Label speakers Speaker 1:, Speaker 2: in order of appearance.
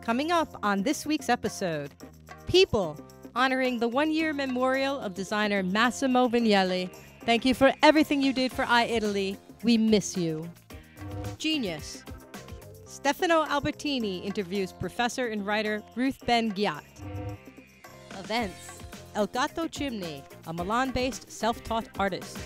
Speaker 1: Coming up on this week's episode People, honoring the one year memorial of designer Massimo Vignelli. Thank you for everything you did for I Italy. We miss you. Genius. Stefano Albertini interviews professor and writer Ruth Ben-Ghiat. Events. El Gato Chimney, a Milan based self taught artist.